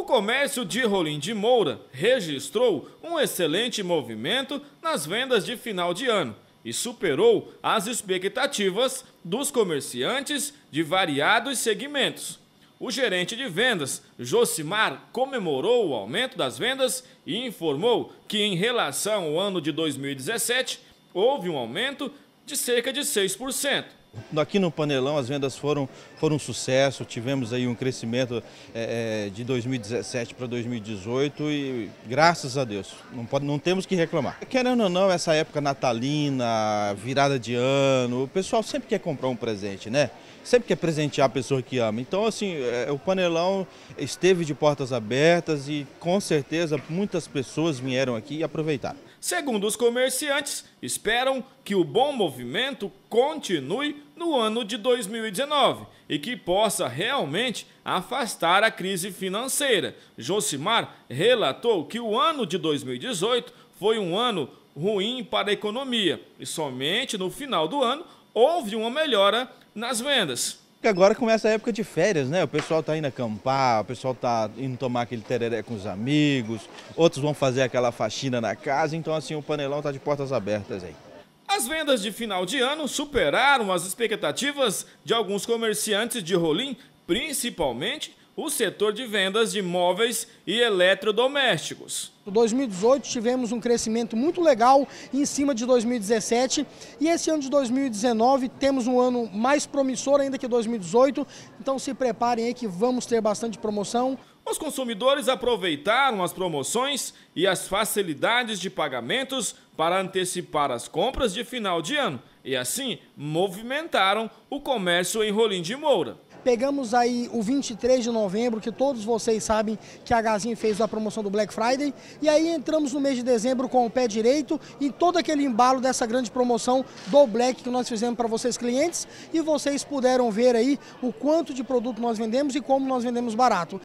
O comércio de Rolim de Moura registrou um excelente movimento nas vendas de final de ano e superou as expectativas dos comerciantes de variados segmentos. O gerente de vendas, Josimar, comemorou o aumento das vendas e informou que, em relação ao ano de 2017, houve um aumento de cerca de 6%. Aqui no Panelão as vendas foram, foram um sucesso, tivemos aí um crescimento é, de 2017 para 2018 e graças a Deus, não, pode, não temos que reclamar. Querendo ou não, essa época natalina, virada de ano, o pessoal sempre quer comprar um presente, né? Sempre quer presentear a pessoa que ama. Então, assim, é, o Panelão esteve de portas abertas e com certeza muitas pessoas vieram aqui e aproveitaram. Segundo os comerciantes, esperam que o bom movimento continue no ano de 2019 e que possa realmente afastar a crise financeira. Josimar relatou que o ano de 2018 foi um ano ruim para a economia e somente no final do ano houve uma melhora nas vendas. Agora começa a época de férias, né? O pessoal está indo acampar, o pessoal está indo tomar aquele tereré com os amigos, outros vão fazer aquela faxina na casa, então assim o panelão está de portas abertas aí. As vendas de final de ano superaram as expectativas de alguns comerciantes de Rolim, principalmente o setor de vendas de móveis e eletrodomésticos. Em 2018 tivemos um crescimento muito legal em cima de 2017 e esse ano de 2019 temos um ano mais promissor ainda que 2018, então se preparem aí que vamos ter bastante promoção. Os consumidores aproveitaram as promoções e as facilidades de pagamentos para antecipar as compras de final de ano e assim movimentaram o comércio em Rolim de Moura. Pegamos aí o 23 de novembro, que todos vocês sabem que a Gazin fez a promoção do Black Friday. E aí entramos no mês de dezembro com o pé direito e todo aquele embalo dessa grande promoção do Black que nós fizemos para vocês clientes. E vocês puderam ver aí o quanto de produto nós vendemos e como nós vendemos barato.